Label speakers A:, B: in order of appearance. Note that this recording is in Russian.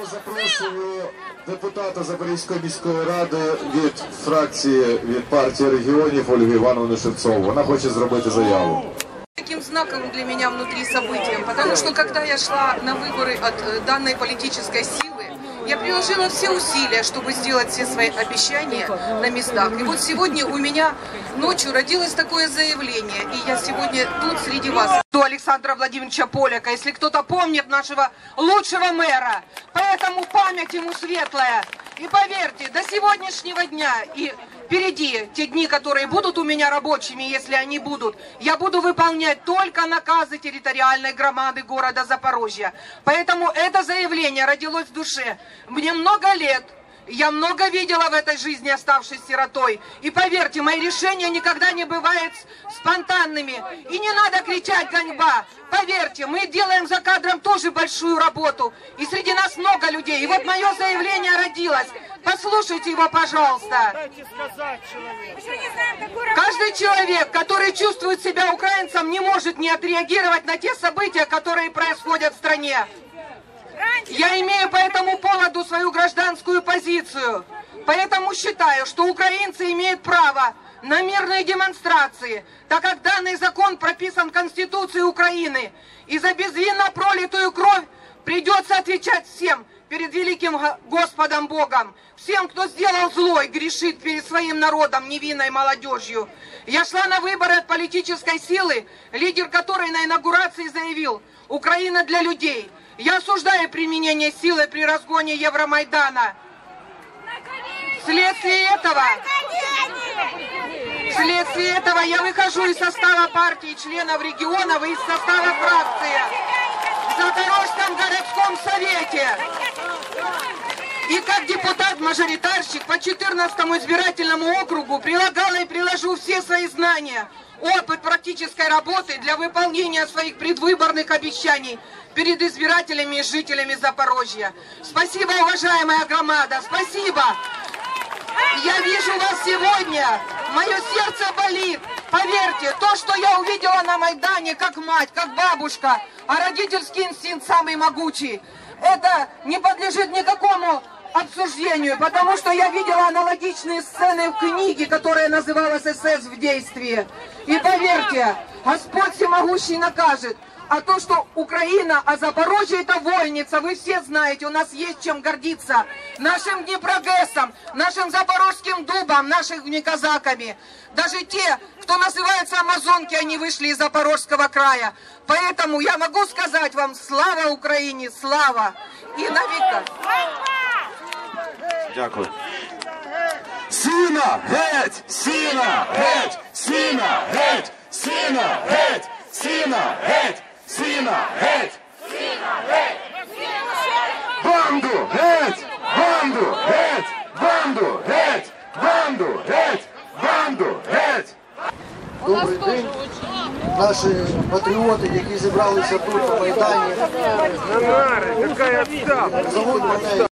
A: слово запрошую депутата Запорізької міської ради від фракції від партії регіонів Ольги Івановни Шевцову. Вона хоче зробити заяву.
B: таким знаком для меня внутри событием, потому что когда я шла на выборы от э, данной политической силы, я приложила все усилия, чтобы сделать все свои обещания на местах. И вот сегодня у меня ночью родилось такое заявление, и я сегодня тут среди вас. До Александра Владимировича Поляка, если кто-то помнит нашего лучшего мэра, поэтому память ему светлая. И поверьте, до сегодняшнего дня и впереди те дни, которые будут у меня рабочими, если они будут, я буду выполнять только наказы территориальной громады города Запорожья. Поэтому это заявление родилось в душе. Мне много лет, я много видела в этой жизни, оставшись сиротой. И поверьте, мои решения никогда не бывают спонтанными. И не надо кричать «гоньба». Поверьте, мы делаем за кадром тоже большую работу. И среди нас много людей. И вот мое заявление родилось. Послушайте его, пожалуйста. Каждый человек, который чувствует себя украинцем, не может не отреагировать на те события, которые происходят в стране. Я имею по этому поводу свою гражданскую позицию. Поэтому считаю, что украинцы имеют право на мирные демонстрации, так как данный закон прописан в Конституции Украины. И за безвинно пролитую кровь придется отвечать всем перед великим Го- Господом Богом. Всем, кто сделал зло и грешит перед своим народом, невинной молодежью. Я шла на выборы от политической силы, лидер которой на инаугурации заявил «Украина для людей». Я осуждаю применение силы при разгоне Евромайдана. Вследствие этого, вследствие этого я выхожу из состава партии членов регионов и из состава фракции в Запорожском городском совете. И как депутат-мажоритарщик по 14 избирательному округу прилагала и приложу все свои знания, опыт практической работы для выполнения своих предвыборных обещаний перед избирателями и жителями Запорожья. Спасибо, уважаемая громада, спасибо. Я вижу вас сегодня, мое сердце болит. Поверьте, то, что я увидела на Майдане, как мать, как бабушка, а родительский инстинкт самый могучий, это не подлежит никакому обсуждению, потому что я видела аналогичные сцены в книге, которая называлась «СС в действии». И поверьте, Господь всемогущий накажет. А то, что Украина, а Запорожье это вольница, вы все знаете, у нас есть чем гордиться. Нашим Днепрогэсом, нашим Запорожским дубом, нашими казаками. Даже те, кто называется Амазонки, они вышли из Запорожского края. Поэтому я могу сказать вам, слава Украине, слава. И на века.
A: Дякую. Сіна! Геть! Сіна! Геть! Сіна! Геть! Сіна! Геть! Сіна! Геть! Сіна! Геть! Банду! Геть! Банду! Геть! Банду! Геть! Банду! Геть! Банду! Геть!
C: Добрий день, наші патріоти, які зібралися тут на Майдані. Зовуть мене